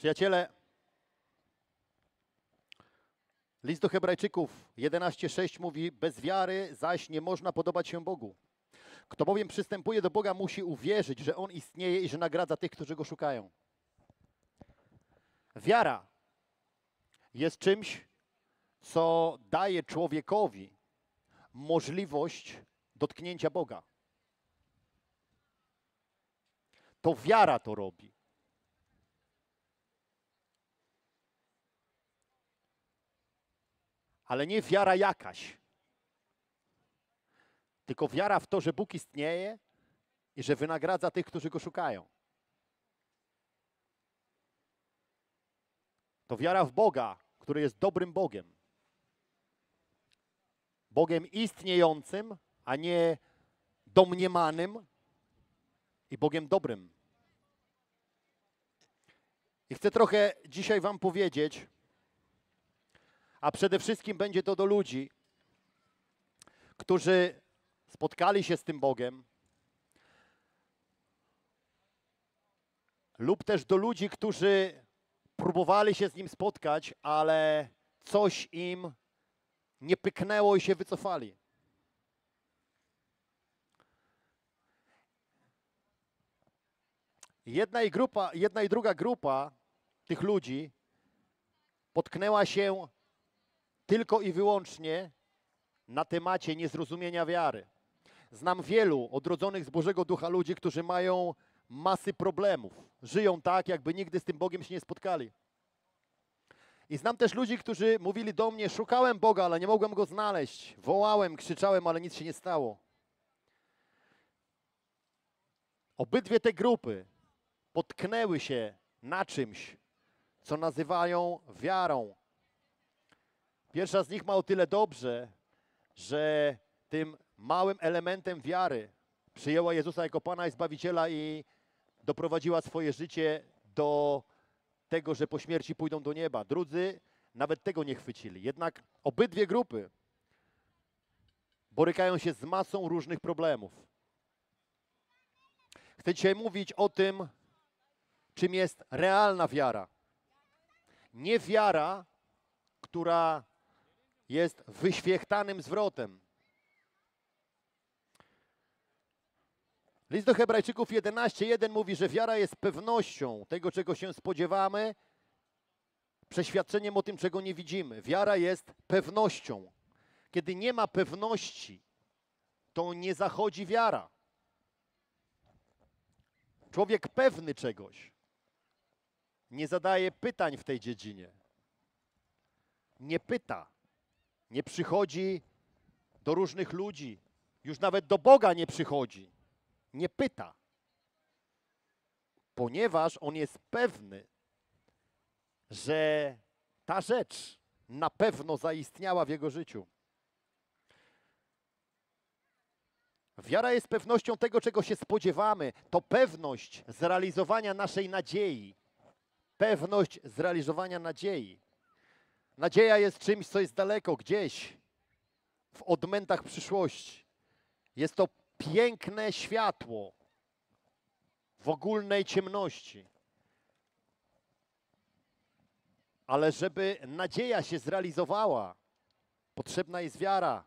Przyjaciele, list do Hebrajczyków 11:6 mówi: Bez wiary zaś nie można podobać się Bogu. Kto bowiem przystępuje do Boga, musi uwierzyć, że On istnieje i że nagradza tych, którzy Go szukają. Wiara jest czymś, co daje człowiekowi możliwość dotknięcia Boga. To wiara to robi. Ale nie wiara jakaś, tylko wiara w to, że Bóg istnieje i że wynagradza tych, którzy go szukają. To wiara w Boga, który jest dobrym Bogiem. Bogiem istniejącym, a nie domniemanym i Bogiem dobrym. I chcę trochę dzisiaj Wam powiedzieć, a przede wszystkim będzie to do ludzi, którzy spotkali się z tym Bogiem, lub też do ludzi, którzy próbowali się z Nim spotkać, ale coś im nie pyknęło i się wycofali. Jedna i, grupa, jedna i druga grupa tych ludzi potknęła się tylko i wyłącznie na temacie niezrozumienia wiary. Znam wielu odrodzonych z Bożego Ducha ludzi, którzy mają masy problemów. Żyją tak, jakby nigdy z tym Bogiem się nie spotkali. I znam też ludzi, którzy mówili do mnie: Szukałem Boga, ale nie mogłem go znaleźć. Wołałem, krzyczałem, ale nic się nie stało. Obydwie te grupy potknęły się na czymś, co nazywają wiarą. Pierwsza z nich ma o tyle dobrze, że tym małym elementem wiary przyjęła Jezusa jako Pana i Zbawiciela i doprowadziła swoje życie do tego, że po śmierci pójdą do nieba. Drudzy nawet tego nie chwycili. Jednak obydwie grupy borykają się z masą różnych problemów. Chcę dzisiaj mówić o tym, czym jest realna wiara. Nie wiara, która jest wyświechtanym zwrotem. List do Hebrajczyków 11:1 mówi, że wiara jest pewnością tego, czego się spodziewamy, przeświadczeniem o tym, czego nie widzimy. Wiara jest pewnością. Kiedy nie ma pewności, to nie zachodzi wiara. Człowiek pewny czegoś nie zadaje pytań w tej dziedzinie. Nie pyta, nie przychodzi do różnych ludzi, już nawet do Boga nie przychodzi nie pyta, ponieważ on jest pewny, że ta rzecz na pewno zaistniała w jego życiu. Wiara jest pewnością tego, czego się spodziewamy. To pewność zrealizowania naszej nadziei. Pewność zrealizowania nadziei. Nadzieja jest czymś, co jest daleko, gdzieś, w odmętach przyszłości. Jest to piękne światło w ogólnej ciemności. Ale żeby nadzieja się zrealizowała, potrzebna jest wiara,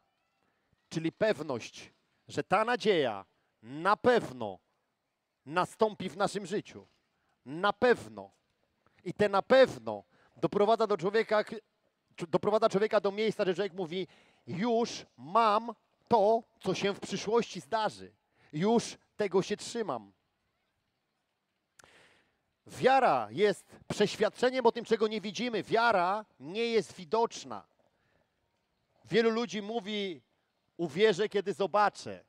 czyli pewność, że ta nadzieja na pewno nastąpi w naszym życiu. Na pewno. I te na pewno doprowadza do człowieka, doprowadza człowieka do miejsca, że człowiek mówi: Już mam to, co się w przyszłości zdarzy. Już tego się trzymam. Wiara jest przeświadczeniem o tym, czego nie widzimy. Wiara nie jest widoczna. Wielu ludzi mówi: Uwierzę, kiedy zobaczę.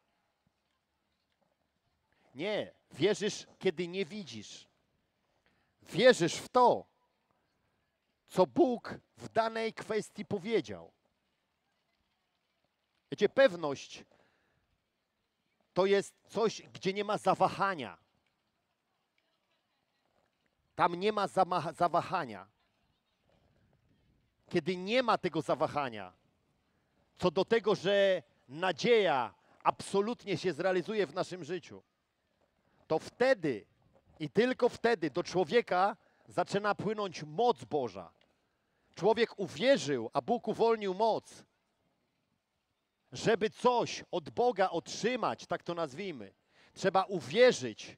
Nie, wierzysz, kiedy nie widzisz. Wierzysz w to, co Bóg w danej kwestii powiedział. Wiecie, pewność to jest coś, gdzie nie ma zawahania. Tam nie ma zawahania. Kiedy nie ma tego zawahania, co do tego, że nadzieja absolutnie się zrealizuje w naszym życiu, to wtedy i tylko wtedy do człowieka zaczyna płynąć moc Boża. Człowiek uwierzył, a Bóg uwolnił moc. Żeby coś od Boga otrzymać, tak to nazwijmy, trzeba uwierzyć,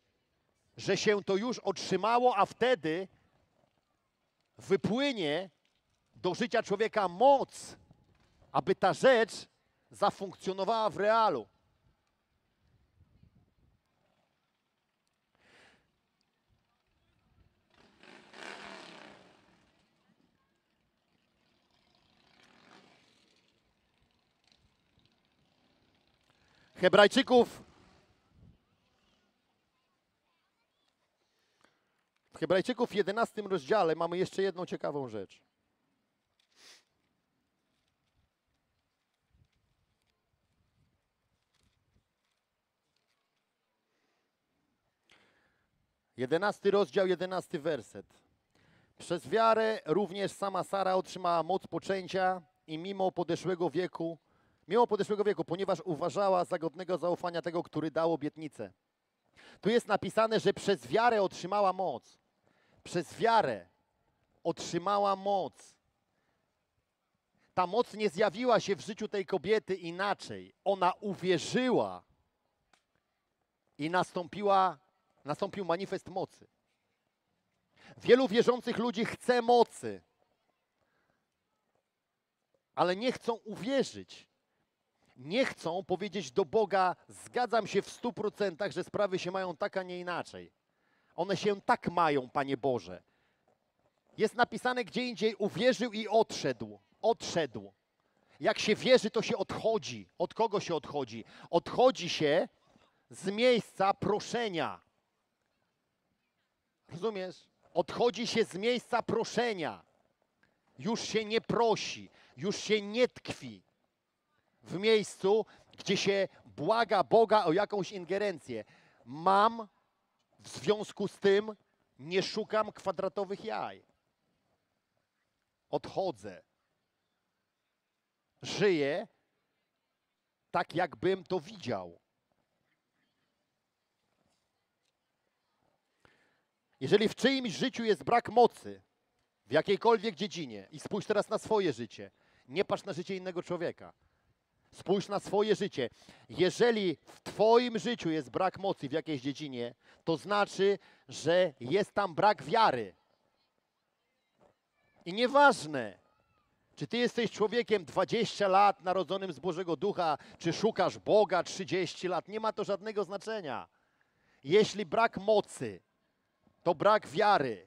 że się to już otrzymało, a wtedy wypłynie do życia człowieka moc, aby ta rzecz zafunkcjonowała w realu. Hebrajczyków w Hebrajczyków w 11 rozdziale mamy jeszcze jedną ciekawą rzecz. Jedenasty rozdział, jedenasty werset. Przez wiarę również sama Sara otrzymała moc poczęcia i mimo podeszłego wieku, mimo podeszłego wieku, ponieważ uważała za godnego zaufania tego, który dał obietnicę. Tu jest napisane, że przez wiarę otrzymała moc. Przez wiarę otrzymała moc. Ta moc nie zjawiła się w życiu tej kobiety inaczej. Ona uwierzyła i nastąpiła, nastąpił manifest mocy. Wielu wierzących ludzi chce mocy, ale nie chcą uwierzyć. Nie chcą powiedzieć do Boga, zgadzam się w stu procentach, że sprawy się mają tak, a nie inaczej. One się tak mają, Panie Boże. Jest napisane gdzie indziej, uwierzył i odszedł. Odszedł. Jak się wierzy, to się odchodzi. Od kogo się odchodzi? Odchodzi się z miejsca proszenia. Rozumiesz? Odchodzi się z miejsca proszenia. Już się nie prosi, już się nie tkwi w miejscu, gdzie się błaga Boga o jakąś ingerencję. Mam w związku z tym, nie szukam kwadratowych jaj. Odchodzę. Żyję tak, jakbym to widział. Jeżeli w czyimś życiu jest brak mocy, w jakiejkolwiek dziedzinie, i spójrz teraz na swoje życie, nie patrz na życie innego człowieka. Spójrz na swoje życie. Jeżeli w Twoim życiu jest brak mocy w jakiejś dziedzinie, to znaczy, że jest tam brak wiary. I nieważne, czy Ty jesteś człowiekiem 20 lat narodzonym z Bożego Ducha, czy szukasz Boga 30 lat, nie ma to żadnego znaczenia. Jeśli brak mocy, to brak wiary.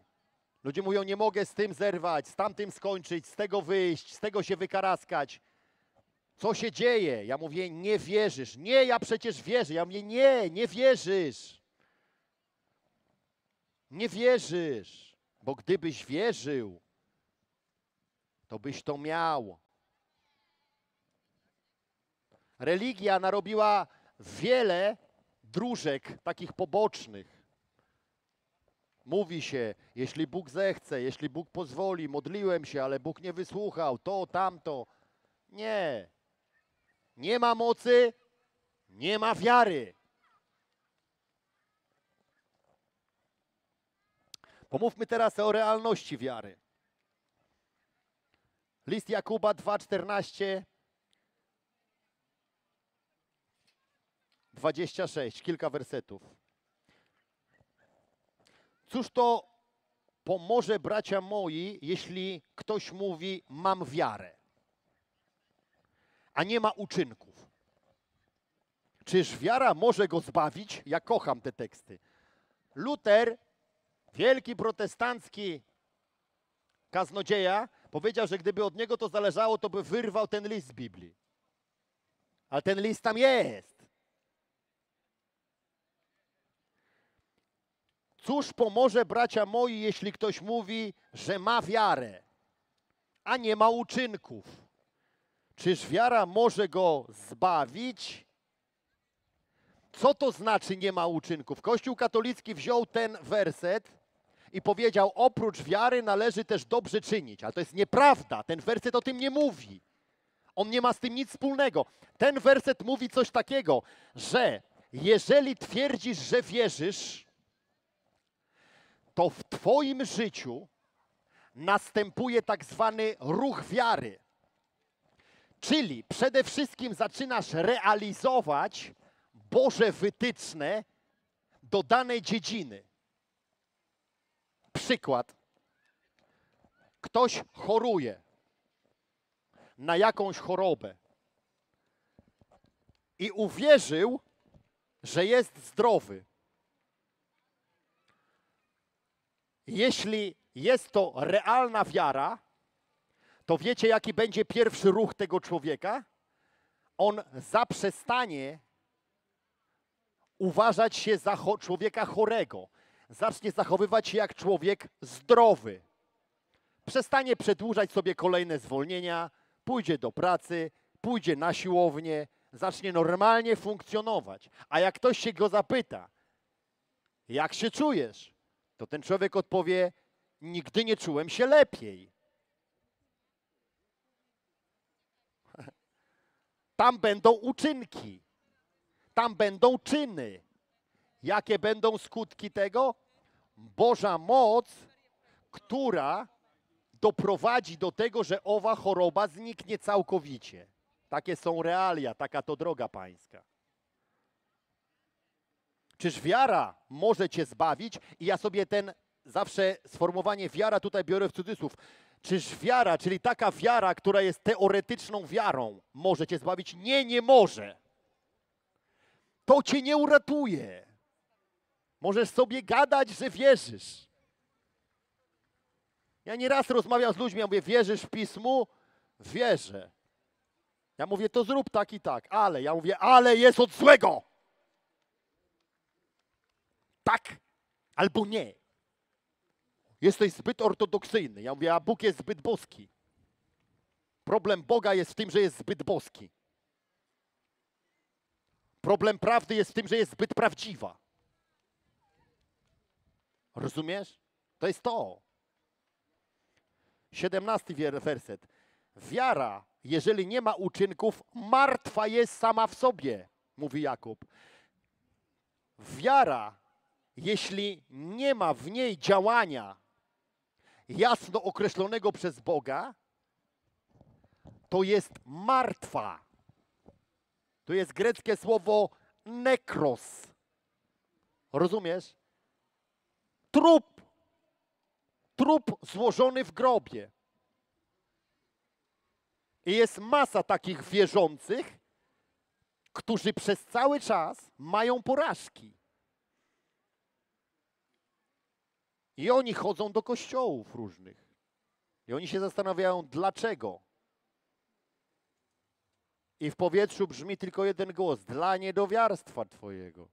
Ludzie mówią, nie mogę z tym zerwać, z tamtym skończyć, z tego wyjść, z tego się wykaraskać. Co się dzieje? Ja mówię, nie wierzysz. Nie, ja przecież wierzę. Ja mówię, nie, nie wierzysz. Nie wierzysz, bo gdybyś wierzył, to byś to miał. Religia narobiła wiele dróżek takich pobocznych. Mówi się, jeśli Bóg zechce, jeśli Bóg pozwoli, modliłem się, ale Bóg nie wysłuchał, to, tamto. Nie. Nie ma mocy, nie ma wiary. Pomówmy teraz o realności wiary. List Jakuba 2,14, 26, kilka wersetów. Cóż to pomoże, bracia moi, jeśli ktoś mówi, mam wiarę, a nie ma uczynków? Czyż wiara może go zbawić? Ja kocham te teksty. Luter, wielki protestancki kaznodzieja, powiedział, że gdyby od niego to zależało, to by wyrwał ten list z Biblii. Ale ten list tam jest. Cóż pomoże, bracia moi, jeśli ktoś mówi, że ma wiarę, a nie ma uczynków? Czyż wiara może go zbawić? Co to znaczy nie ma uczynków? Kościół katolicki wziął ten werset i powiedział, oprócz wiary należy też dobrze czynić. Ale to jest nieprawda, ten werset o tym nie mówi. On nie ma z tym nic wspólnego. Ten werset mówi coś takiego, że jeżeli twierdzisz, że wierzysz, to w Twoim życiu następuje tak zwany ruch wiary. Czyli przede wszystkim zaczynasz realizować Boże wytyczne do danej dziedziny. Przykład. Ktoś choruje na jakąś chorobę i uwierzył, że jest zdrowy. Jeśli jest to realna wiara, to wiecie, jaki będzie pierwszy ruch tego człowieka? On zaprzestanie uważać się za cho człowieka chorego. Zacznie zachowywać się jak człowiek zdrowy. Przestanie przedłużać sobie kolejne zwolnienia, pójdzie do pracy, pójdzie na siłownię, zacznie normalnie funkcjonować. A jak ktoś się go zapyta, jak się czujesz, to ten człowiek odpowie: Nigdy nie czułem się lepiej. Tam będą uczynki, tam będą czyny. Jakie będą skutki tego? Boża moc, która doprowadzi do tego, że owa choroba zniknie całkowicie. Takie są realia, taka to droga pańska. Czyż wiara może cię zbawić? I ja sobie ten zawsze sformułowanie wiara tutaj biorę w cudzysłów. Czyż wiara, czyli taka wiara, która jest teoretyczną wiarą, może cię zbawić? Nie, nie może. To cię nie uratuje. Możesz sobie gadać, że wierzysz. Ja nieraz rozmawiam z ludźmi, ja mówię, wierzysz w pismu? Wierzę. Ja mówię, to zrób tak i tak, ale, ja mówię, ale jest od złego. Tak albo nie. Jesteś zbyt ortodoksyjny. Ja mówię, a Bóg jest zbyt boski. Problem Boga jest w tym, że jest zbyt boski. Problem prawdy jest w tym, że jest zbyt prawdziwa. Rozumiesz? To jest to. 17 werset. Wiara, jeżeli nie ma uczynków, martwa jest sama w sobie, mówi Jakub. Wiara, jeśli nie ma w niej działania jasno określonego przez Boga, to jest martwa. To jest greckie słowo nekros. Rozumiesz? Trup. Trup złożony w grobie. I jest masa takich wierzących, którzy przez cały czas mają porażki. I oni chodzą do kościołów różnych. I oni się zastanawiają, dlaczego. I w powietrzu brzmi tylko jeden głos: dla niedowiarstwa Twojego.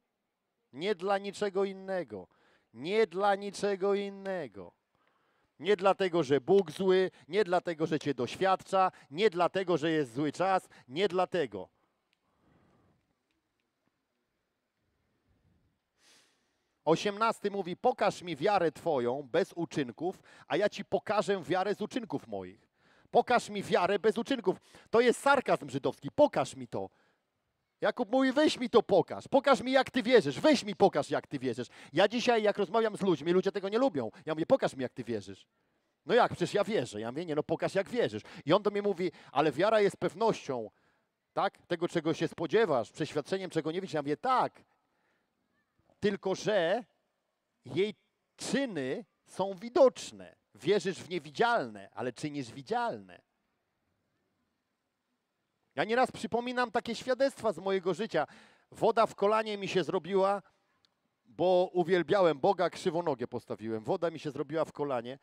Nie dla niczego innego. Nie dla niczego innego. Nie dlatego, że Bóg zły, nie dlatego, że Cię doświadcza, nie dlatego, że jest zły czas, nie dlatego. Osiemnasty mówi, pokaż mi wiarę Twoją bez uczynków, a ja Ci pokażę wiarę z uczynków moich. Pokaż mi wiarę bez uczynków. To jest sarkazm żydowski. Pokaż mi to. Jakub mówi, weź mi to pokaż. Pokaż mi, jak ty wierzysz. Weź mi pokaż, jak ty wierzysz. Ja dzisiaj, jak rozmawiam z ludźmi, ludzie tego nie lubią. Ja mówię, pokaż mi, jak ty wierzysz. No jak? Przecież ja wierzę. Ja mówię, nie, no pokaż, jak wierzysz. I on do mnie mówi, ale wiara jest pewnością, tak? Tego, czego się spodziewasz, przeświadczeniem, czego nie widzisz. Ja mówię, tak. Tylko, że jej czyny są widoczne. Wierzysz w niewidzialne, ale czynisz widzialne. Ja nieraz przypominam takie świadectwa z mojego życia. Woda w kolanie mi się zrobiła, bo uwielbiałem Boga, krzywonogę postawiłem. Woda mi się zrobiła w kolanie.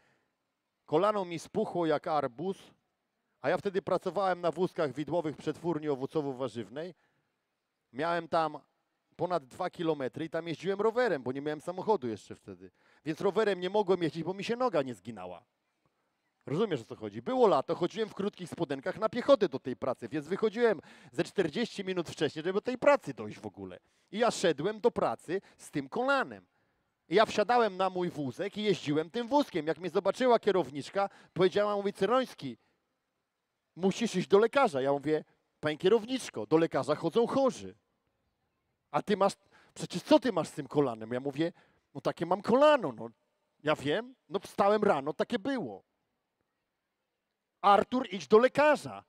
Kolano mi spuchło jak arbuz, a ja wtedy pracowałem na wózkach widłowych przetwórni owocowo-warzywnej. Miałem tam ponad dwa kilometry i tam jeździłem rowerem, bo nie miałem samochodu jeszcze wtedy. Więc rowerem nie mogłem jeździć, bo mi się noga nie zginęła. Rozumiesz o co chodzi? Było lato, chodziłem w krótkich spodenkach na piechotę do tej pracy, więc wychodziłem ze 40 minut wcześniej, żeby do tej pracy dojść w ogóle. I ja szedłem do pracy z tym kolanem. I ja wsiadałem na mój wózek i jeździłem tym wózkiem. Jak mnie zobaczyła kierowniczka, powiedziała, mówi, Cyroński, musisz iść do lekarza. Ja mówię, panie kierowniczko, do lekarza chodzą chorzy. A ty masz, przecież co ty masz z tym kolanem? Ja mówię, no takie mam kolano, no. Ja wiem, no wstałem rano, takie było. Artur, idź do lekarza.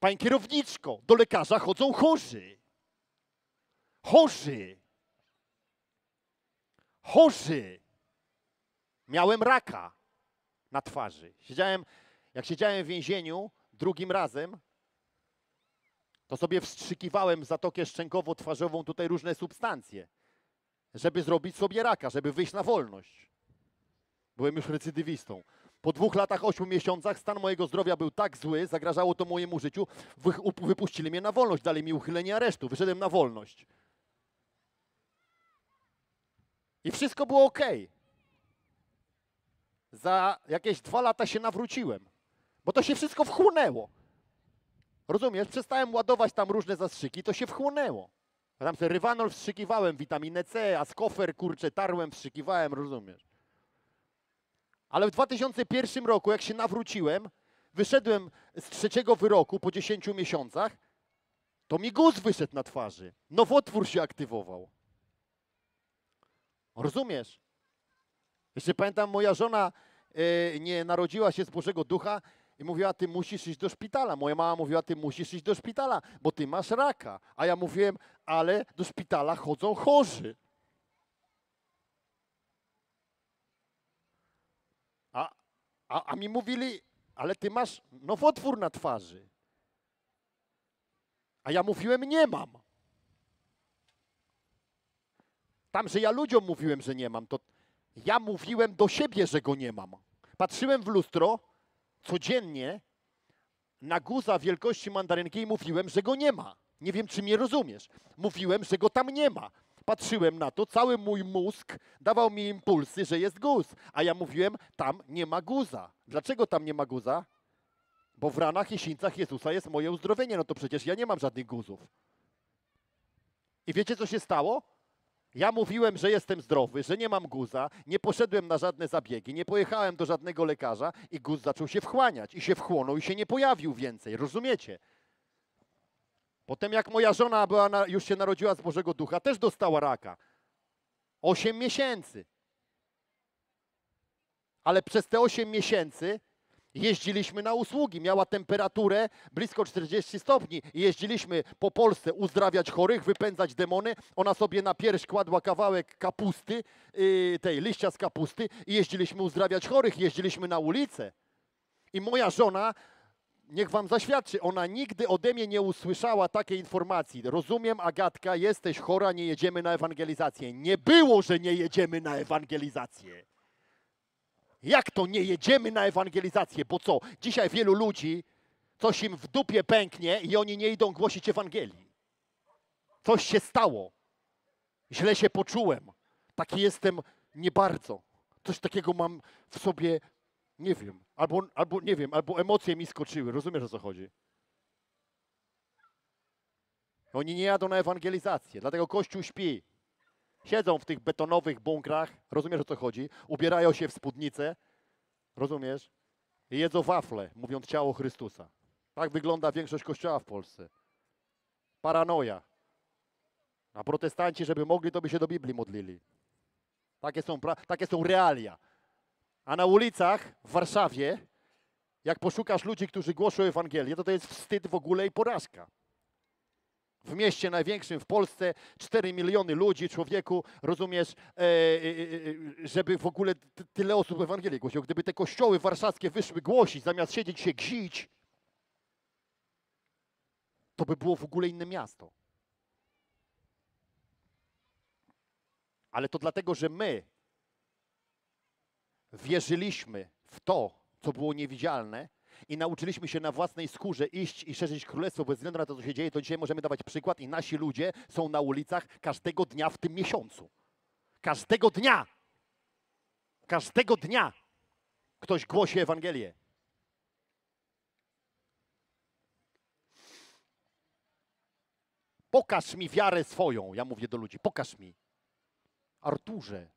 Pani kierowniczko, do lekarza chodzą chorzy. Chorzy. Chorzy. Miałem raka na twarzy. Siedziałem, jak siedziałem w więzieniu drugim razem, to sobie wstrzykiwałem w zatokę szczękowo-twarzową tutaj różne substancje, żeby zrobić sobie raka, żeby wyjść na wolność. Byłem już recydywistą. Po dwóch latach, ośmiu miesiącach stan mojego zdrowia był tak zły, zagrażało to mojemu życiu, wypuścili mnie na wolność, dali mi uchylenie aresztu, wyszedłem na wolność. I wszystko było ok. Za jakieś dwa lata się nawróciłem, bo to się wszystko wchłonęło. Rozumiesz? Przestałem ładować tam różne zastrzyki, to się wchłonęło. Tam sobie rywanol wstrzykiwałem, witaminę C, askofer, kurczę, tarłem, wstrzykiwałem, rozumiesz? Ale w 2001 roku, jak się nawróciłem, wyszedłem z trzeciego wyroku po 10 miesiącach, to mi guz wyszedł na twarzy. Nowotwór się aktywował. Rozumiesz? Jeszcze pamiętam, moja żona e, nie narodziła się z Bożego Ducha i mówiła, ty musisz iść do szpitala. Moja mama mówiła, ty musisz iść do szpitala, bo ty masz raka. A ja mówiłem, ale do szpitala chodzą chorzy. A, a, a mi mówili, ale ty masz nowotwór na twarzy. A ja mówiłem, nie mam. Tam, że ja ludziom mówiłem, że nie mam, to ja mówiłem do siebie, że go nie mam. Patrzyłem w lustro codziennie na guza wielkości mandarynki i mówiłem, że go nie ma. Nie wiem, czy mnie rozumiesz. Mówiłem, że go tam nie ma. Patrzyłem na to, cały mój mózg dawał mi impulsy, że jest guz. A ja mówiłem, tam nie ma guza. Dlaczego tam nie ma guza? Bo w ranach i sińcach Jezusa jest moje uzdrowienie. No to przecież ja nie mam żadnych guzów. I wiecie, co się stało? Ja mówiłem, że jestem zdrowy, że nie mam guza, nie poszedłem na żadne zabiegi, nie pojechałem do żadnego lekarza i guz zaczął się wchłaniać i się wchłonął i się nie pojawił więcej. Rozumiecie? Potem jak moja żona była na, już się narodziła z Bożego Ducha, też dostała raka. Osiem miesięcy. Ale przez te osiem miesięcy jeździliśmy na usługi. Miała temperaturę blisko 40 stopni. Jeździliśmy po Polsce uzdrawiać chorych, wypędzać demony. Ona sobie na pierś kładła kawałek kapusty, yy, tej liścia z kapusty i jeździliśmy uzdrawiać chorych. Jeździliśmy na ulicę. I moja żona, niech wam zaświadczy, ona nigdy ode mnie nie usłyszała takiej informacji. Rozumiem, Agatka, jesteś chora, nie jedziemy na ewangelizację. Nie było, że nie jedziemy na ewangelizację. Jak to nie jedziemy na ewangelizację? Bo co? Dzisiaj wielu ludzi coś im w dupie pęknie i oni nie idą głosić Ewangelii. Coś się stało. Źle się poczułem. Taki jestem nie bardzo. Coś takiego mam w sobie, nie wiem, albo, albo nie wiem, albo emocje mi skoczyły. Rozumiesz o co chodzi? Oni nie jadą na ewangelizację, dlatego Kościół śpi. Siedzą w tych betonowych bunkrach, rozumiesz o co chodzi? Ubierają się w spódnicę, rozumiesz? I jedzą wafle, mówiąc ciało Chrystusa. Tak wygląda większość kościoła w Polsce. Paranoja. A protestanci, żeby mogli, to by się do Biblii modlili. Takie są, takie są realia. A na ulicach w Warszawie, jak poszukasz ludzi, którzy głoszą Ewangelię, to to jest wstyd w ogóle i porażka. W mieście największym w Polsce 4 miliony ludzi, człowieku, rozumiesz, e, e, e, żeby w ogóle tyle osób Ewangelię głosiło. Gdyby te kościoły warszawskie wyszły głosić, zamiast siedzieć się gzić, to by było w ogóle inne miasto. Ale to dlatego, że my wierzyliśmy w to, co było niewidzialne i nauczyliśmy się na własnej skórze iść i szerzyć królestwo bez względu na to, co się dzieje, to dzisiaj możemy dawać przykład i nasi ludzie są na ulicach każdego dnia w tym miesiącu. Każdego dnia. Każdego dnia ktoś głosi Ewangelię. Pokaż mi wiarę swoją, ja mówię do ludzi, pokaż mi. Arturze,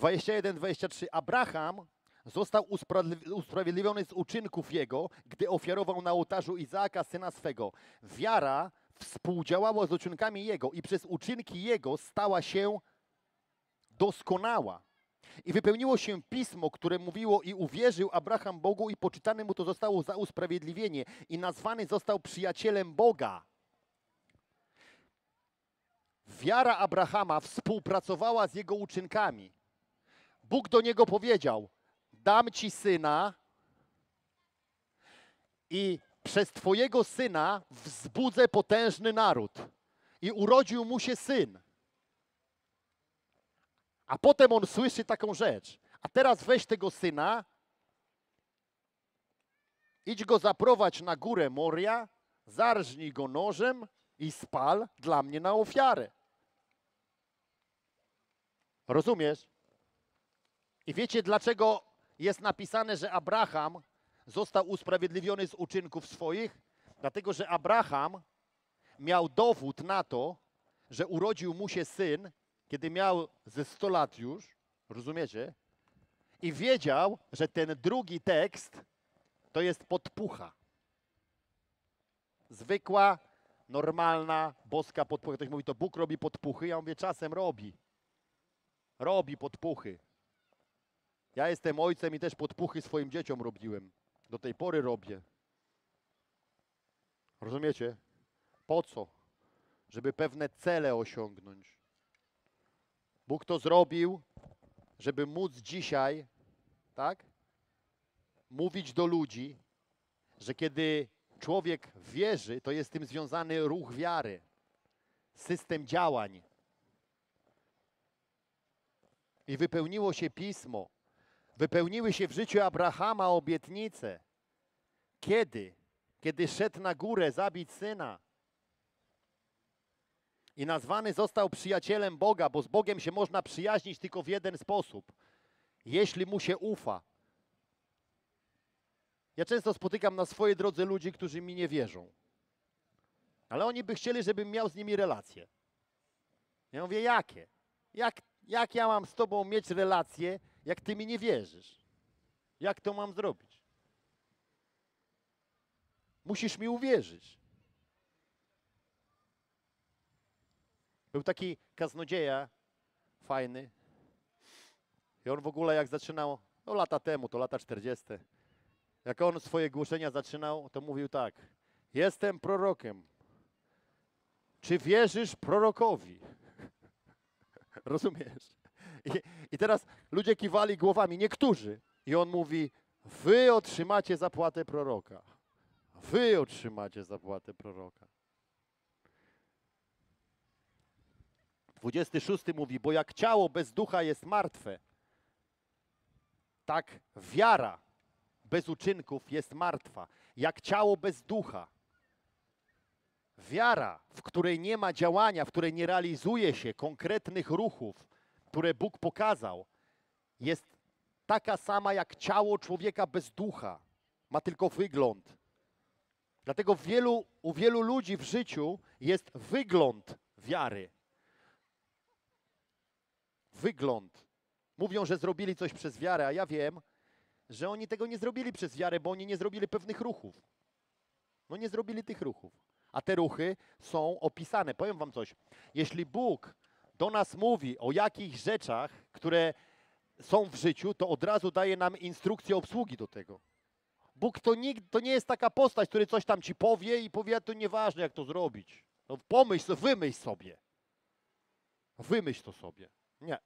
21, 23. Abraham został usprawiedli- usprawiedliwiony z uczynków jego, gdy ofiarował na ołtarzu Izaaka, syna swego. Wiara współdziałała z uczynkami Jego i przez uczynki Jego stała się doskonała. I wypełniło się pismo, które mówiło i uwierzył Abraham Bogu i poczytane mu to zostało za usprawiedliwienie i nazwany został przyjacielem Boga. Wiara Abrahama współpracowała z jego uczynkami. Bóg do niego powiedział: Dam ci syna i przez twojego syna wzbudzę potężny naród. I urodził mu się syn. A potem on słyszy taką rzecz. A teraz weź tego syna, idź go zaprowadź na górę Moria, zarżnij go nożem i spal dla mnie na ofiarę. Rozumiesz? I wiecie, dlaczego jest napisane, że Abraham został usprawiedliwiony z uczynków swoich? Dlatego, że Abraham miał dowód na to, że urodził mu się syn, kiedy miał ze 100 lat już, rozumiecie? I wiedział, że ten drugi tekst to jest podpucha. Zwykła, normalna, boska podpucha. Ktoś mówi, to Bóg robi podpuchy. Ja mówię, czasem robi. Robi podpuchy. Ja jestem ojcem i też podpuchy swoim dzieciom robiłem. Do tej pory robię. Rozumiecie? Po co? Żeby pewne cele osiągnąć. Bóg to zrobił, żeby móc dzisiaj, tak? Mówić do ludzi, że kiedy człowiek wierzy, to jest tym związany ruch wiary, system działań. I wypełniło się pismo. Wypełniły się w życiu Abrahama obietnice. Kiedy? Kiedy szedł na górę zabić syna. I nazwany został przyjacielem Boga, bo z Bogiem się można przyjaźnić tylko w jeden sposób. Jeśli mu się ufa. Ja często spotykam na swojej drodze ludzi, którzy mi nie wierzą. Ale oni by chcieli, żebym miał z nimi relacje. Ja mówię, jakie? Jak, jak ja mam z tobą mieć relacje, jak ty mi nie wierzysz? Jak to mam zrobić? Musisz mi uwierzyć. Był taki kaznodzieja, fajny. I on w ogóle jak zaczynał, no lata temu, to lata 40. Jak on swoje głoszenia zaczynał, to mówił tak. Jestem prorokiem. Czy wierzysz prorokowi? Rozumiesz? I, I teraz ludzie kiwali głowami, niektórzy. I on mówi, wy otrzymacie zapłatę proroka. Wy otrzymacie zapłatę proroka. 26 mówi, bo jak ciało bez ducha jest martwe, tak wiara bez uczynków jest martwa. Jak ciało bez ducha. Wiara, w której nie ma działania, w której nie realizuje się konkretnych ruchów, które Bóg pokazał, jest taka sama jak ciało człowieka bez ducha. Ma tylko wygląd. Dlatego wielu, u wielu ludzi w życiu jest wygląd wiary. Wygląd. Mówią, że zrobili coś przez wiarę, a ja wiem, że oni tego nie zrobili przez wiarę, bo oni nie zrobili pewnych ruchów. No nie zrobili tych ruchów. A te ruchy są opisane. Powiem wam coś. Jeśli Bóg do nas mówi o jakichś rzeczach, które są w życiu, to od razu daje nam instrukcję obsługi do tego. Bóg to nie, to nie jest taka postać, który coś tam ci powie i powie, to nieważne jak to zrobić. No pomyśl, wymyśl sobie. Wymyśl to sobie. Nie.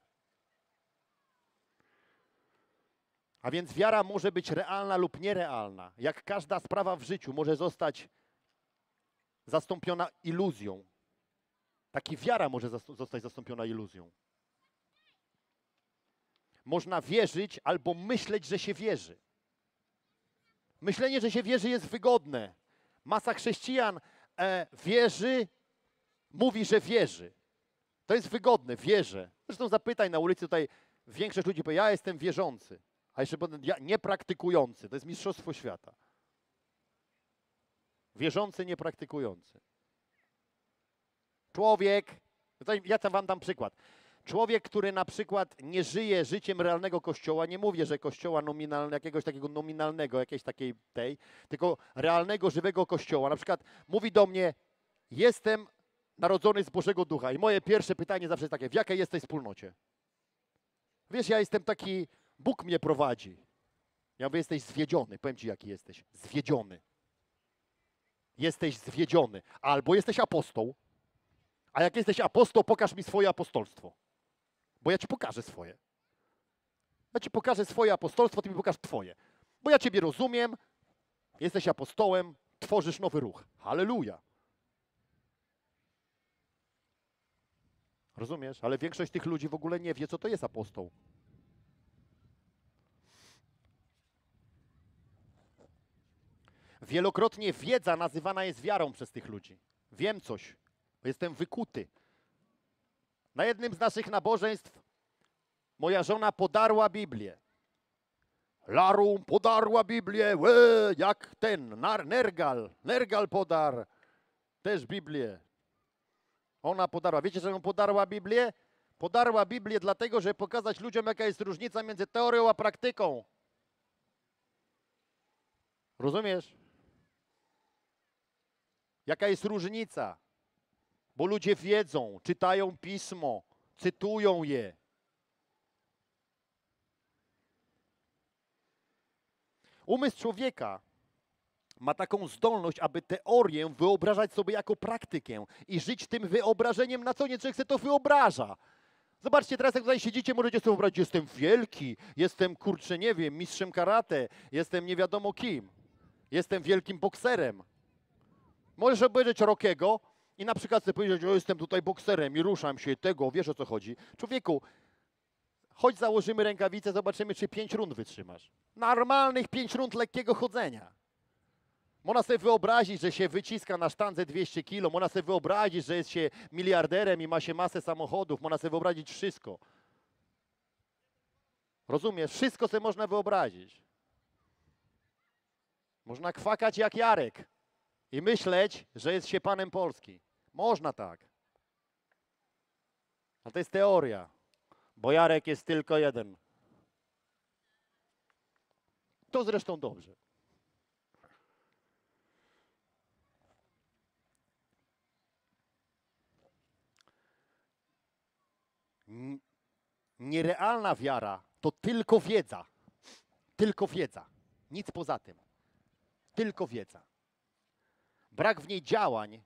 A więc wiara może być realna lub nierealna. Jak każda sprawa w życiu może zostać zastąpiona iluzją. Tak i wiara może zostać zastąpiona iluzją. Można wierzyć albo myśleć, że się wierzy. Myślenie, że się wierzy jest wygodne. Masa chrześcijan e, wierzy, mówi, że wierzy. To jest wygodne, wierzę. Zresztą zapytaj na ulicy tutaj, większość ludzi powie, ja jestem wierzący. A jeszcze potem ja, niepraktykujący. To jest mistrzostwo świata. Wierzący, niepraktykujący. Człowiek, ja tam wam dam przykład. Człowiek, który na przykład nie żyje życiem realnego kościoła, nie mówię, że kościoła nominalnego, jakiegoś takiego nominalnego, jakiejś takiej tej, tylko realnego, żywego kościoła. Na przykład mówi do mnie, jestem narodzony z Bożego Ducha i moje pierwsze pytanie zawsze jest takie, w jakiej jesteś wspólnocie? Wiesz, ja jestem taki, Bóg mnie prowadzi. Ja mówię, jesteś zwiedziony. Powiem ci, jaki jesteś. Zwiedziony. Jesteś zwiedziony. Albo jesteś apostoł, a jak jesteś apostoł, pokaż mi swoje apostolstwo. Bo ja ci pokażę swoje. Ja ci pokażę swoje apostolstwo, ty mi pokaż twoje. Bo ja ciebie rozumiem, jesteś apostołem, tworzysz nowy ruch. Halleluja. Rozumiesz? Ale większość tych ludzi w ogóle nie wie, co to jest apostoł. Wielokrotnie wiedza nazywana jest wiarą przez tych ludzi. Wiem coś, jestem wykuty. Na jednym z naszych nabożeństw moja żona podarła Biblię. Larum podarła Biblię, łe, jak ten, nar, Nergal, Nergal podar też Biblię. Ona podarła. Wiecie, że ją podarła Biblię? Podarła Biblię dlatego, żeby pokazać ludziom, jaka jest różnica między teorią a praktyką. Rozumiesz? Jaka jest różnica? Bo ludzie wiedzą, czytają pismo, cytują je. Umysł człowieka ma taką zdolność, aby teorię wyobrażać sobie jako praktykę i żyć tym wyobrażeniem na co nie człowiek sobie to wyobraża. Zobaczcie, teraz jak tutaj siedzicie, możecie sobie wyobrazić, jestem wielki, jestem, kurczę, nie wiem, mistrzem karate, jestem nie wiadomo kim, jestem wielkim bokserem. Możesz obejrzeć Rokiego i na przykład sobie powiedzieć, o jestem tutaj bokserem i ruszam się tego, wiesz o co chodzi. Człowieku, chodź założymy rękawice, zobaczymy, czy pięć rund wytrzymasz. Normalnych pięć rund lekkiego chodzenia. Można sobie wyobrazić, że się wyciska na sztandze 200 kilo, można sobie wyobrazić, że jest się miliarderem i ma się masę samochodów, można sobie wyobrazić wszystko. Rozumiesz? Wszystko sobie można wyobrazić. Można kwakać jak Jarek i myśleć, że jest się panem Polski. Można tak. A to jest teoria, bo Jarek jest tylko jeden. To zresztą dobrze. Nierealna wiara to tylko wiedza. Tylko wiedza. Nic poza tym. Tylko wiedza. Brak w niej działań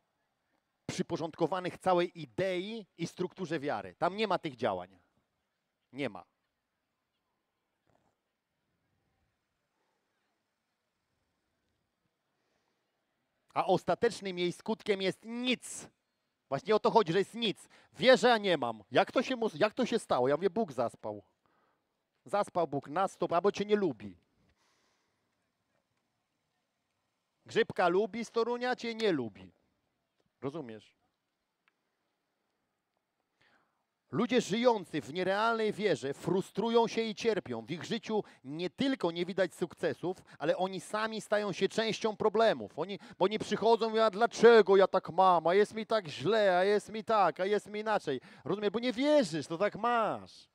przyporządkowanych całej idei i strukturze wiary. Tam nie ma tych działań. Nie ma. A ostatecznym jej skutkiem jest nic. Właśnie o to chodzi, że jest nic. Wierzę, a nie mam. Jak to się, jak to się stało? Ja mówię, Bóg zaspał. Zaspał Bóg na stop, albo cię nie lubi. Grzybka lubi z Torunia, cię nie lubi. Rozumiesz? Ludzie żyjący w nierealnej wierze frustrują się i cierpią. W ich życiu nie tylko nie widać sukcesów, ale oni sami stają się częścią problemów. Oni, bo oni przychodzą i mówią, dlaczego ja tak mam, a jest mi tak źle, a jest mi tak, a jest mi inaczej. Rozumiesz? Bo nie wierzysz, to tak masz.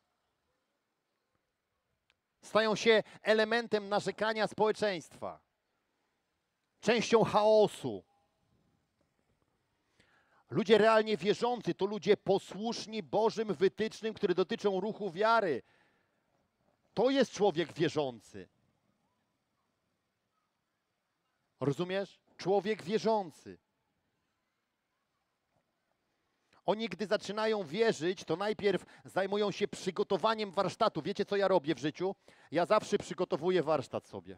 Stają się elementem narzekania społeczeństwa częścią chaosu. Ludzie realnie wierzący to ludzie posłuszni Bożym wytycznym, które dotyczą ruchu wiary. To jest człowiek wierzący. Rozumiesz? Człowiek wierzący. Oni, gdy zaczynają wierzyć, to najpierw zajmują się przygotowaniem warsztatu. Wiecie, co ja robię w życiu? Ja zawsze przygotowuję warsztat sobie.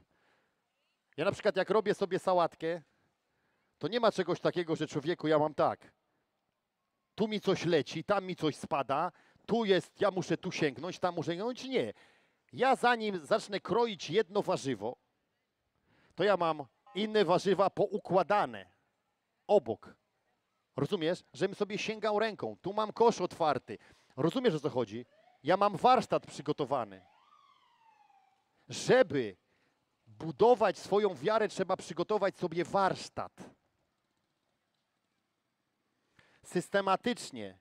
Ja na przykład jak robię sobie sałatkę, to nie ma czegoś takiego, że człowieku, ja mam tak. Tu mi coś leci, tam mi coś spada, tu jest, ja muszę tu sięgnąć, tam muszę sięgnąć. Nie. Ja zanim zacznę kroić jedno warzywo, to ja mam inne warzywa poukładane obok. Rozumiesz? Żebym sobie sięgał ręką. Tu mam kosz otwarty. Rozumiesz o co chodzi? Ja mam warsztat przygotowany. Żeby budować swoją wiarę, trzeba przygotować sobie warsztat. Systematycznie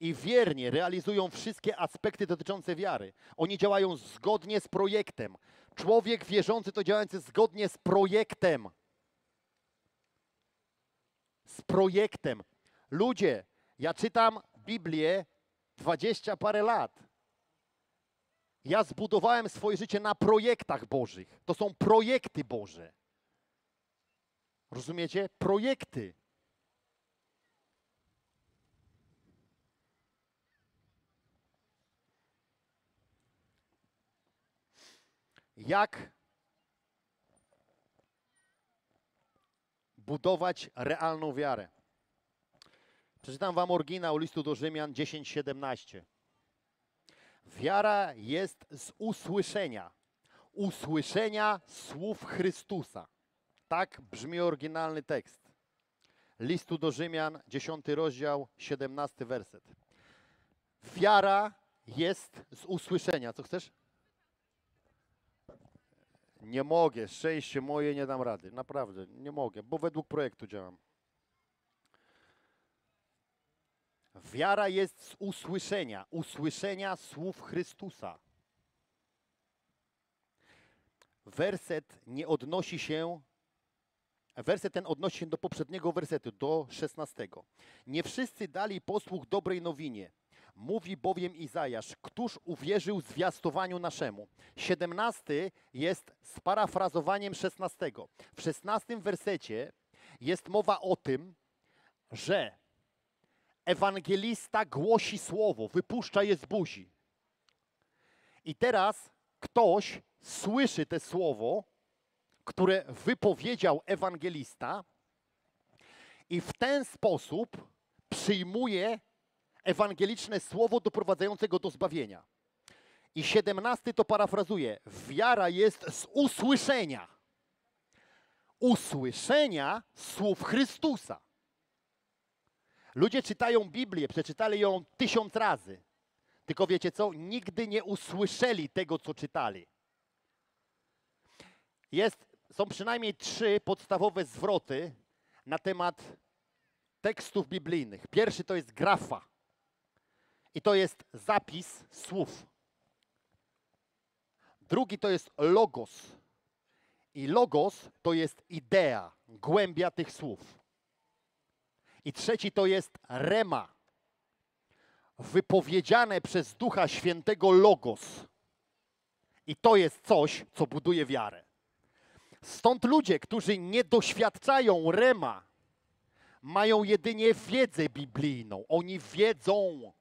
i wiernie realizują wszystkie aspekty dotyczące wiary. Oni działają zgodnie z projektem. Człowiek wierzący to działający zgodnie z projektem. z projektem. Ludzie, ja czytam Biblię 20 parę lat. Ja zbudowałem swoje życie na projektach Bożych. To są projekty Boże. Rozumiecie? Projekty. Jak budować realną wiarę? Przeczytam wam oryginał listu do Rzymian 10:17. Wiara jest z usłyszenia, usłyszenia słów Chrystusa. Tak brzmi oryginalny tekst. Listu do Rzymian, 10 rozdział, 17 werset. Wiara jest z usłyszenia. Co chcesz? Nie mogę, szczęście moje nie dam rady. Naprawdę, nie mogę, bo według projektu działam. Wiara jest z usłyszenia, usłyszenia słów Chrystusa. Werset nie odnosi się, werset ten odnosi się do poprzedniego wersetu, do 16. Nie wszyscy dali posłuch dobrej nowinie. Mówi bowiem Izajasz, któż uwierzył zwiastowaniu naszemu. 17 jest sparafrazowaniem 16. W 16 wersecie jest mowa o tym, że ewangelista głosi słowo, wypuszcza je z buzi. I teraz ktoś słyszy te słowo, które wypowiedział ewangelista, i w ten sposób przyjmuje ewangeliczne słowo doprowadzającego do zbawienia. I 17 to parafrazuje: Wiara jest z usłyszenia. Usłyszenia słów Chrystusa. Ludzie czytają Biblię, przeczytali ją tysiąc razy. Tylko wiecie co? Nigdy nie usłyszeli tego, co czytali. Jest, są przynajmniej trzy podstawowe zwroty na temat tekstów biblijnych. Pierwszy to jest grafa. I to jest zapis słów. Drugi to jest logos. I logos to jest idea, głębia tych słów. I trzeci to jest rema. Wypowiedziane przez Ducha Świętego logos. I to jest coś, co buduje wiarę. Stąd ludzie, którzy nie doświadczają rema, mają jedynie wiedzę biblijną. Oni wiedzą.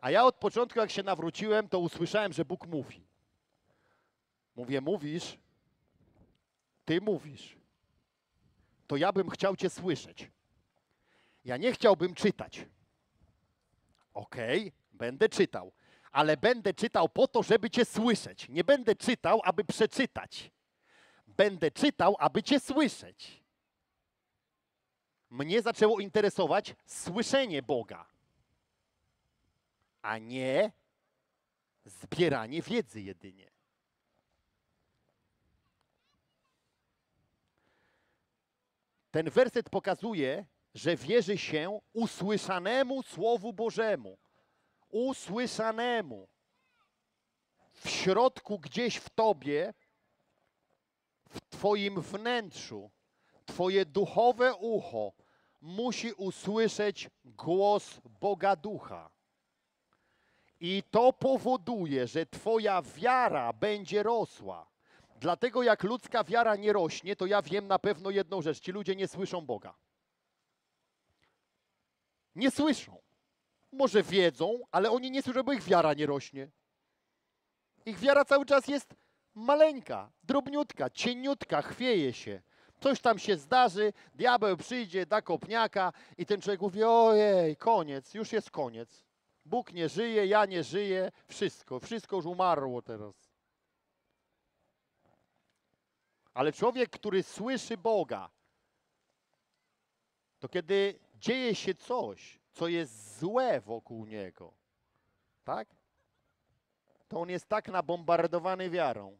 A ja od początku, jak się nawróciłem, to usłyszałem, że Bóg mówi. Mówię, mówisz? Ty mówisz. To ja bym chciał Cię słyszeć. Ja nie chciałbym czytać. Okej, okay, będę czytał, ale będę czytał po to, żeby Cię słyszeć. Nie będę czytał, aby przeczytać. Będę czytał, aby Cię słyszeć. Mnie zaczęło interesować słyszenie Boga, a nie zbieranie wiedzy jedynie. Ten werset pokazuje, że wierzy się usłyszanemu Słowu Bożemu. Usłyszanemu. W środku, gdzieś w Tobie, w Twoim wnętrzu, Twoje duchowe ucho musi usłyszeć głos Boga Ducha. I to powoduje, że Twoja wiara będzie rosła. Dlatego jak ludzka wiara nie rośnie, to ja wiem na pewno jedną rzecz. Ci ludzie nie słyszą Boga. Nie słyszą. Może wiedzą, ale oni nie słyszą, bo ich wiara nie rośnie. Ich wiara cały czas jest maleńka, drobniutka, cieniutka, chwieje się. Coś tam się zdarzy, diabeł przyjdzie, da kopniaka i ten człowiek mówi, ojej, koniec, już jest koniec. Bóg nie żyje, ja nie żyję, wszystko, wszystko już umarło teraz. Ale człowiek, który słyszy Boga, to kiedy dzieje się coś, co jest złe wokół niego, tak? To on jest tak nabombardowany wiarą,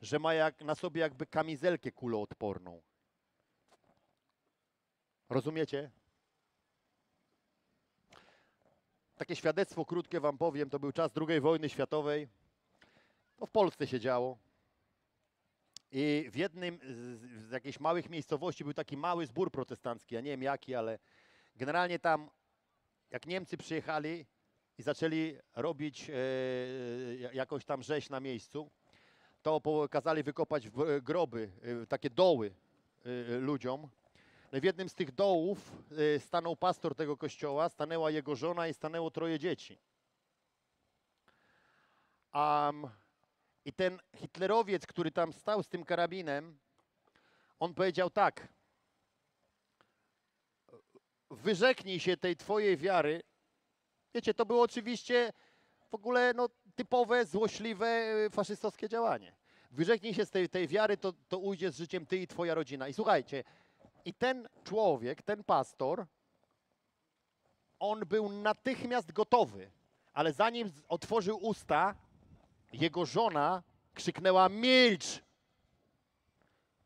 że ma jak, na sobie jakby kamizelkę kuloodporną. Rozumiecie? Takie świadectwo krótkie wam powiem, to był czas II wojny światowej. To w Polsce się działo. I w jednym z, z jakichś małych miejscowości był taki mały zbór protestancki, ja nie wiem jaki, ale generalnie tam, jak Niemcy przyjechali i zaczęli robić e, ja- jakąś tam rzeź na miejscu, to kazali wykopać e, groby, e, takie doły e, e, ludziom. No w jednym z tych dołów e, stanął pastor tego kościoła, stanęła jego żona i stanęło troje dzieci. Am, I ten hitlerowiec, który tam stał z tym karabinem, on powiedział tak. Wyrzeknij się tej twojej wiary. Wiecie, to było oczywiście w ogóle no, typowe, złośliwe, y, faszystowskie działanie. Wyrzeknij się z tej, tej wiary, to, to ujdzie z życiem ty i twoja rodzina. I słuchajcie, i ten człowiek, ten pastor, on był natychmiast gotowy, ale zanim otworzył usta, jego żona krzyknęła: Milcz!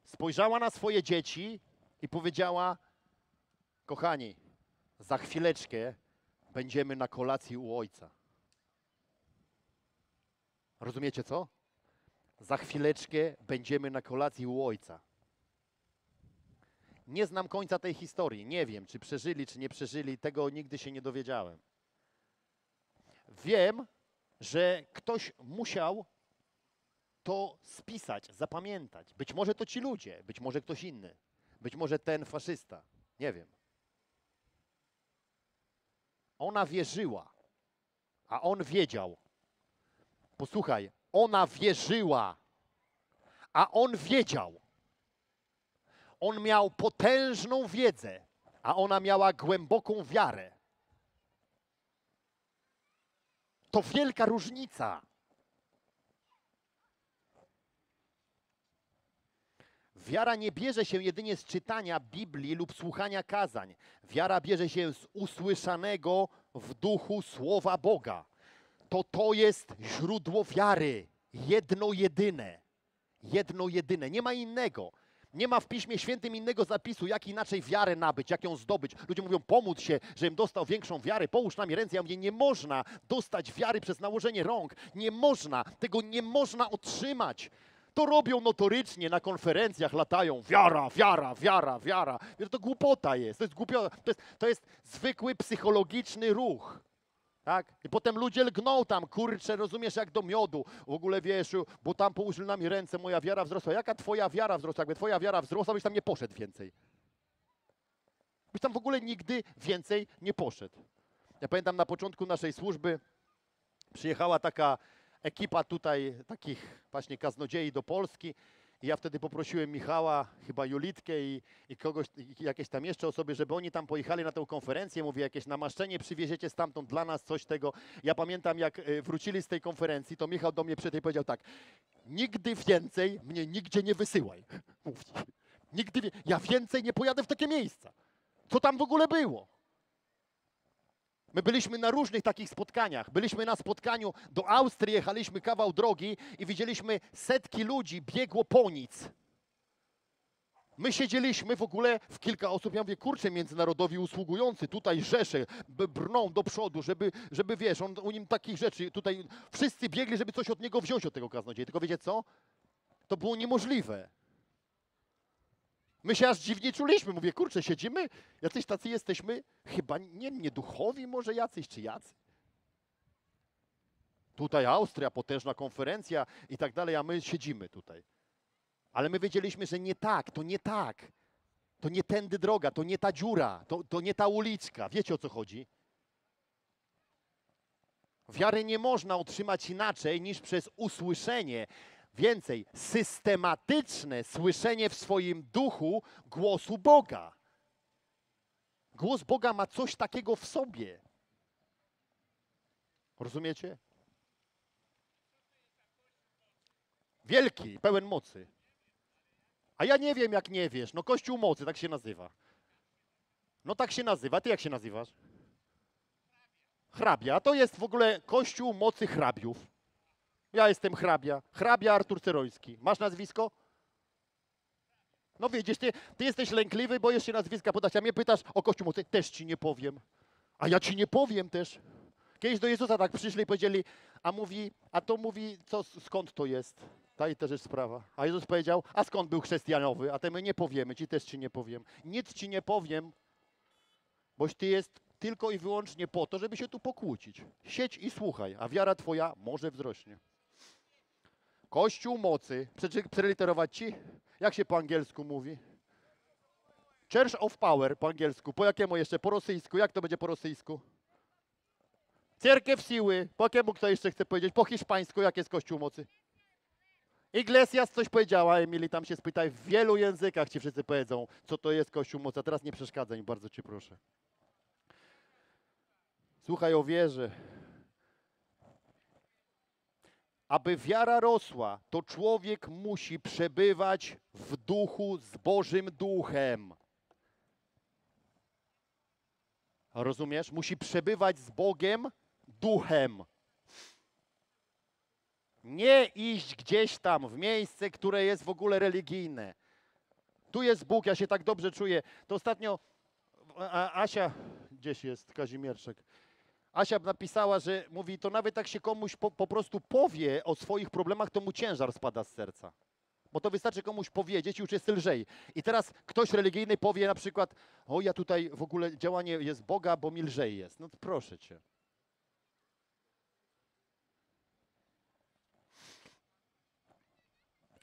Spojrzała na swoje dzieci i powiedziała: Kochani, za chwileczkę będziemy na kolacji u ojca. Rozumiecie co? Za chwileczkę będziemy na kolacji u ojca. Nie znam końca tej historii. Nie wiem, czy przeżyli, czy nie przeżyli. Tego nigdy się nie dowiedziałem. Wiem, że ktoś musiał to spisać, zapamiętać. Być może to ci ludzie, być może ktoś inny, być może ten faszysta. Nie wiem. Ona wierzyła, a on wiedział. Posłuchaj, ona wierzyła, a on wiedział. On miał potężną wiedzę, a ona miała głęboką wiarę. To wielka różnica. Wiara nie bierze się jedynie z czytania Biblii lub słuchania kazań. Wiara bierze się z usłyszanego w duchu słowa Boga. To to jest źródło wiary. Jedno jedyne. Jedno jedyne. Nie ma innego. Nie ma w Piśmie Świętym innego zapisu, jak inaczej wiarę nabyć, jak ją zdobyć. Ludzie mówią, pomóc się, żebym dostał większą wiarę, połóż na mnie ręce. Ja mówię, nie można dostać wiary przez nałożenie rąk. Nie można. Tego nie można otrzymać. To robią notorycznie na konferencjach, latają. Wiara, wiara, wiara, wiara. Wiesz, To głupota jest. To jest, głupio, to jest, to jest zwykły psychologiczny ruch. Tak? I potem ludzie lgną tam, kurczę, rozumiesz, jak do miodu. W ogóle wiesz, bo tam położyli na mnie ręce, moja wiara wzrosła. Jaka twoja wiara wzrosła? Jakby twoja wiara wzrosła, byś tam nie poszedł więcej. Byś tam w ogóle nigdy więcej nie poszedł. Ja pamiętam na początku naszej służby przyjechała taka ekipa tutaj takich właśnie kaznodziei do Polski. I ja wtedy poprosiłem Michała, chyba Julitkę i, i kogoś, i jakieś tam jeszcze osoby, żeby oni tam pojechali na tę konferencję. Mówię, jakieś namaszczenie przywieziecie stamtąd dla nas, coś tego. Ja pamiętam, jak e, wrócili z tej konferencji, to Michał do mnie przy tej powiedział tak, nigdy więcej mnie nigdzie nie wysyłaj. Mówi, nigdy, ja więcej nie pojadę w takie miejsca. Co tam w ogóle było? My byliśmy na różnych takich spotkaniach. Byliśmy na spotkaniu do Austrii, jechaliśmy kawał drogi i widzieliśmy setki ludzi biegło po nic. My siedzieliśmy w ogóle w kilka osób, ja mówię, kurczę, międzynarodowi usługujący, tutaj rzesze, brną do przodu, żeby, żeby wiesz, on, u nim takich rzeczy, tutaj wszyscy biegli, żeby coś od niego wziąć, od tego kaznodzieja. Tylko wiecie co? To było niemożliwe. My się aż dziwnie czuliśmy. Mówię, kurczę, siedzimy, jacyś tacy jesteśmy, chyba nie, nie duchowi może jacyś, czy jacy. Tutaj Austria, potężna konferencja i tak dalej, a my siedzimy tutaj. Ale my wiedzieliśmy, że nie tak, to nie tak. To nie tędy droga, to nie ta dziura, to, to nie ta uliczka. Wiecie o co chodzi? Wiary nie można otrzymać inaczej niż przez usłyszenie. Więcej, systematyczne słyszenie w swoim duchu głosu Boga. Głos Boga ma coś takiego w sobie. Rozumiecie? Wielki, pełen mocy. A ja nie wiem, jak nie wiesz. No Kościół mocy, tak się nazywa. No tak się nazywa. Ty jak się nazywasz? Hrabia. To jest w ogóle Kościół mocy hrabiów. Ja jestem hrabia. Hrabia Artur Ceroński. Masz nazwisko? No widzisz, ty, ty jesteś lękliwy, boisz się nazwiska podać, a mnie pytasz o Kościół mocy. Też ci nie powiem. A ja ci nie powiem też. Kiedyś do Jezusa tak przyszli i powiedzieli, a mówi, a to mówi, co, skąd to jest? Ta i też jest sprawa. A Jezus powiedział, a skąd był chrześcijanowy? A te my nie powiemy, ci też ci nie powiem. Nic ci nie powiem, boś ty jest tylko i wyłącznie po to, żeby się tu pokłócić. Siedź i słuchaj, a wiara twoja może wzrośnie. Kościół mocy. Przeliterować ci? Jak się po angielsku mówi? Church of Power po angielsku. Po jakiemu jeszcze? Po rosyjsku. Jak to będzie po rosyjsku? Cierkiew siły. Po jakiemu kto jeszcze chce powiedzieć? Po hiszpańsku jak jest Kościół mocy? Iglesias coś powiedziała, Emily, tam się spytaj. W wielu językach ci wszyscy powiedzą, co to jest Kościół mocy. A teraz nie przeszkadzaj, bardzo cię proszę. Słuchaj o wierze. Aby wiara rosła, to człowiek musi przebywać w duchu z Bożym Duchem. Rozumiesz? Musi przebywać z Bogiem duchem. Nie iść gdzieś tam w miejsce, które jest w ogóle religijne. Tu jest Bóg, ja się tak dobrze czuję. To ostatnio a, Asia, gdzieś jest Kazimierczek. Asia napisała, że mówi, to nawet jak się komuś po, po prostu powie o swoich problemach, to mu ciężar spada z serca. Bo to wystarczy komuś powiedzieć i już jest lżej. I teraz ktoś religijny powie na przykład, o ja tutaj w ogóle działanie jest Boga, bo mi lżej jest. No proszę cię.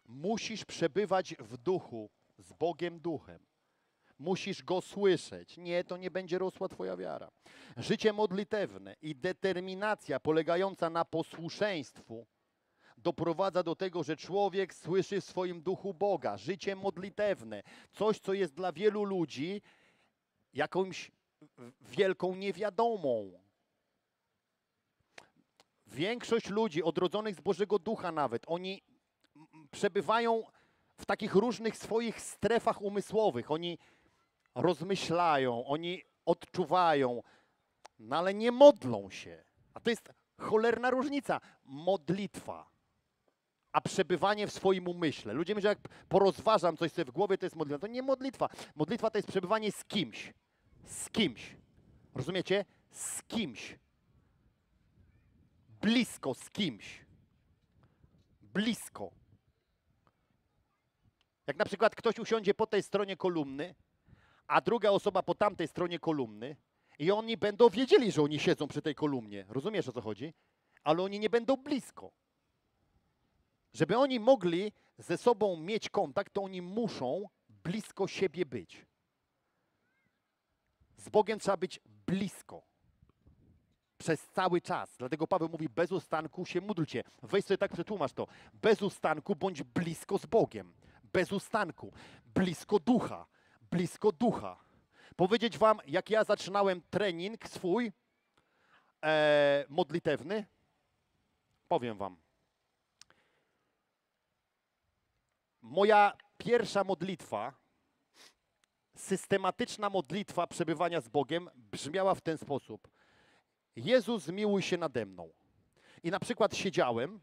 Musisz przebywać w duchu, z Bogiem duchem. Musisz go słyszeć. Nie, to nie będzie rosła Twoja wiara. Życie modlitewne i determinacja polegająca na posłuszeństwu doprowadza do tego, że człowiek słyszy w swoim duchu Boga. Życie modlitewne, coś, co jest dla wielu ludzi jakąś wielką niewiadomą. Większość ludzi odrodzonych z Bożego Ducha nawet, oni przebywają w takich różnych swoich strefach umysłowych. Oni rozmyślają, oni odczuwają, no ale nie modlą się. A to jest cholerna różnica. Modlitwa, a przebywanie w swoim umyśle. Ludzie myślą, jak porozważam coś sobie w głowie, to jest modlitwa. To nie modlitwa. Modlitwa to jest przebywanie z kimś. Z kimś. Rozumiecie? Z kimś. Blisko z kimś. Blisko. Jak na przykład ktoś usiądzie po tej stronie kolumny, a druga osoba po tamtej stronie kolumny i oni będą wiedzieli, że oni siedzą przy tej kolumnie. Rozumiesz o co chodzi? Ale oni nie będą blisko. Żeby oni mogli ze sobą mieć kontakt, to oni muszą blisko siebie być. Z Bogiem trzeba być blisko. Przez cały czas. Dlatego Paweł mówi, bez ustanku się módlcie. Weź sobie tak przetłumacz to. Bez ustanku bądź blisko z Bogiem. Bez ustanku. Blisko ducha blisko ducha. Powiedzieć wam, jak ja zaczynałem trening swój e, modlitewny? Powiem wam. Moja pierwsza modlitwa, systematyczna modlitwa przebywania z Bogiem brzmiała w ten sposób. Jezus, miłuj się nade mną. I na przykład siedziałem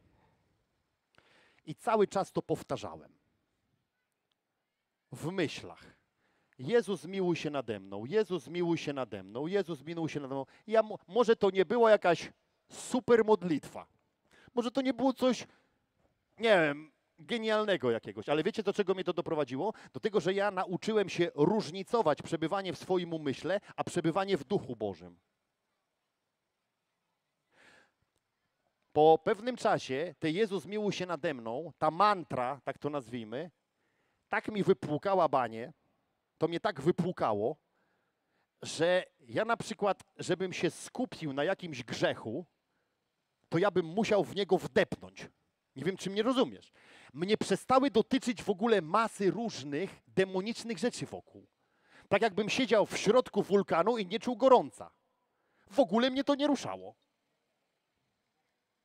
i cały czas to powtarzałem. W myślach. Jezus miłuj się nade mną, Jezus miłuj się nade mną, Jezus miłuj się nade mną. Ja, może to nie była jakaś super modlitwa. Może to nie było coś, nie wiem, genialnego jakiegoś, ale wiecie do czego mnie to doprowadziło? Do tego, że ja nauczyłem się różnicować przebywanie w swoim umyśle, a przebywanie w duchu Bożym. Po pewnym czasie, te Jezus miłuj się nade mną, ta mantra, tak to nazwijmy, tak mi wypłukała banie, to mnie tak wypłukało, że ja na przykład, żebym się skupił na jakimś grzechu, to ja bym musiał w niego wdepnąć. Nie wiem, czy mnie rozumiesz. Mnie przestały dotyczyć w ogóle masy różnych demonicznych rzeczy wokół. Tak jakbym siedział w środku wulkanu i nie czuł gorąca. W ogóle mnie to nie ruszało.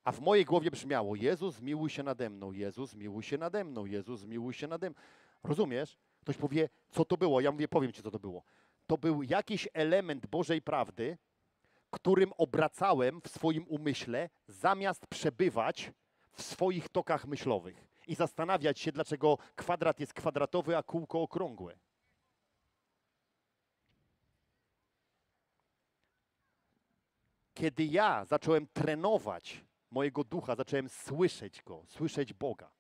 A w mojej głowie brzmiało: Jezus, miłuj się nade mną, Jezus, miłuj się nade mną, Jezus, miłuj się nade mną. Rozumiesz? Ktoś powie, co to było? Ja mówię, powiem ci, co to było. To był jakiś element Bożej prawdy, którym obracałem w swoim umyśle, zamiast przebywać w swoich tokach myślowych i zastanawiać się, dlaczego kwadrat jest kwadratowy, a kółko okrągłe. Kiedy ja zacząłem trenować mojego ducha, zacząłem słyszeć go, słyszeć Boga,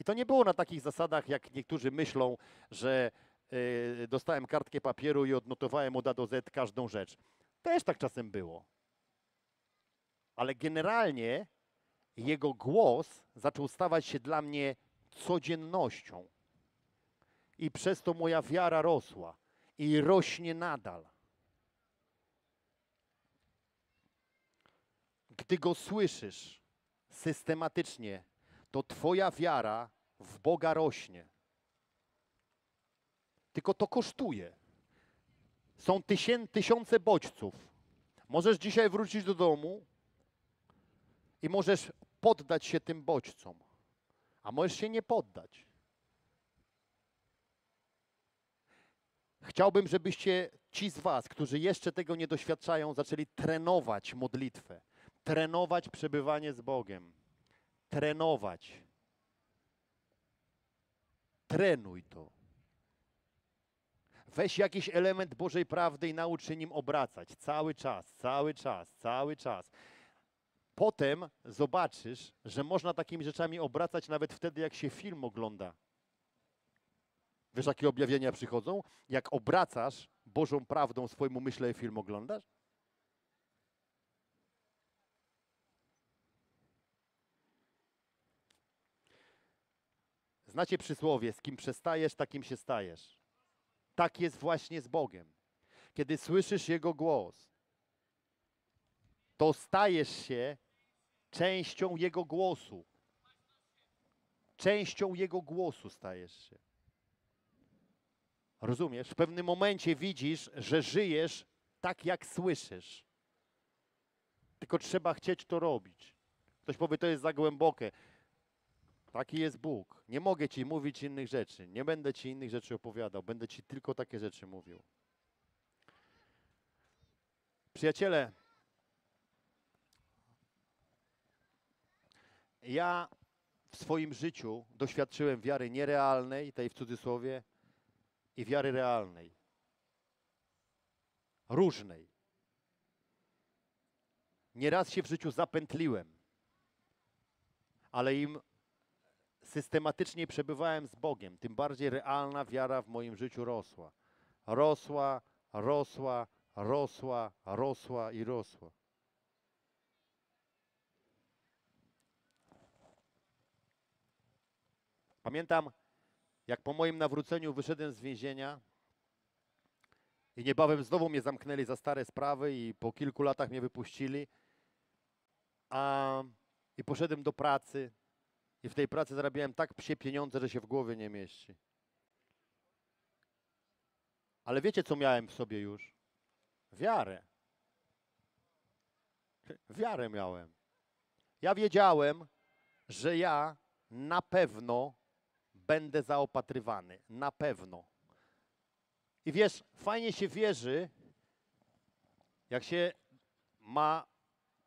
I to nie było na takich zasadach, jak niektórzy myślą, że y, dostałem kartkę papieru i odnotowałem od A do Z każdą rzecz. Też tak czasem było. Ale generalnie jego głos zaczął stawać się dla mnie codziennością. I przez to moja wiara rosła i rośnie nadal. Gdy go słyszysz systematycznie, to Twoja wiara w Boga rośnie. Tylko to kosztuje. Są tysię, tysiące bodźców. Możesz dzisiaj wrócić do domu i możesz poddać się tym bodźcom, a możesz się nie poddać. Chciałbym, żebyście ci z Was, którzy jeszcze tego nie doświadczają, zaczęli trenować modlitwę, trenować przebywanie z Bogiem, trenować. Trenuj to. Weź jakiś element Bożej prawdy i naucz się nim obracać cały czas, cały czas, cały czas. Potem zobaczysz, że można takimi rzeczami obracać nawet wtedy, jak się film ogląda. Wiesz, jakie objawienia przychodzą? Jak obracasz Bożą prawdą swoim umyśle i film oglądasz? Znacie przysłowie, z kim przestajesz, takim się stajesz. Tak jest właśnie z Bogiem. Kiedy słyszysz Jego głos, to stajesz się częścią Jego głosu. Częścią Jego głosu stajesz się. Rozumiesz? W pewnym momencie widzisz, że żyjesz tak, jak słyszysz. Tylko trzeba chcieć to robić. Ktoś powie, to jest za głębokie. Taki jest Bóg. Nie mogę ci mówić innych rzeczy. Nie będę ci innych rzeczy opowiadał. Będę ci tylko takie rzeczy mówił. Przyjaciele, ja w swoim życiu doświadczyłem wiary nierealnej, tej w cudzysłowie, i wiary realnej. Różnej. Nieraz się w życiu zapętliłem, ale im systematycznie przebywałem z Bogiem, tym bardziej realna wiara w moim życiu rosła. Rosła, rosła, rosła, rosła i rosła. Pamiętam, jak po moim nawróceniu wyszedłem z więzienia i niebawem znowu mnie zamknęli za stare sprawy i po kilku latach mnie wypuścili. A, I poszedłem do pracy i w tej pracy zarabiałem tak psie pieniądze, że się w głowie nie mieści. Ale wiecie, co miałem w sobie już? Wiarę. Wiarę miałem. Ja wiedziałem, że ja na pewno będę zaopatrywany. Na pewno. I wiesz, fajnie się wierzy, jak się ma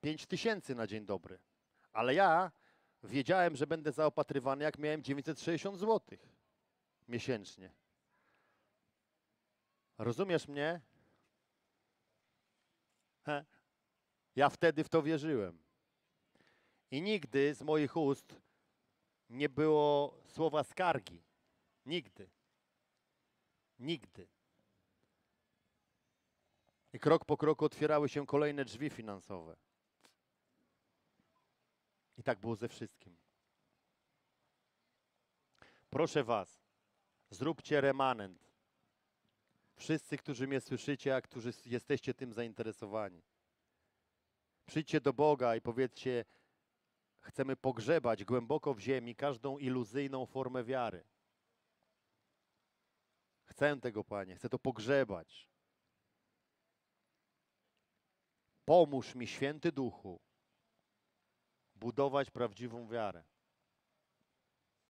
5 tysięcy na dzień dobry. Ale ja wiedziałem, że będę zaopatrywany, jak miałem 960 zł miesięcznie. Rozumiesz mnie? He? Ja wtedy w to wierzyłem. I nigdy z moich ust nie było słowa skargi. Nigdy. Nigdy. I krok po kroku otwierały się kolejne drzwi finansowe. I tak było ze wszystkim. Proszę Was, zróbcie remanent. Wszyscy, którzy mnie słyszycie, a którzy jesteście tym zainteresowani. Przyjdźcie do Boga i powiedzcie, chcemy pogrzebać głęboko w ziemi każdą iluzyjną formę wiary. Chcę tego, Panie, chcę to pogrzebać. Pomóż mi, święty duchu, budować prawdziwą wiarę.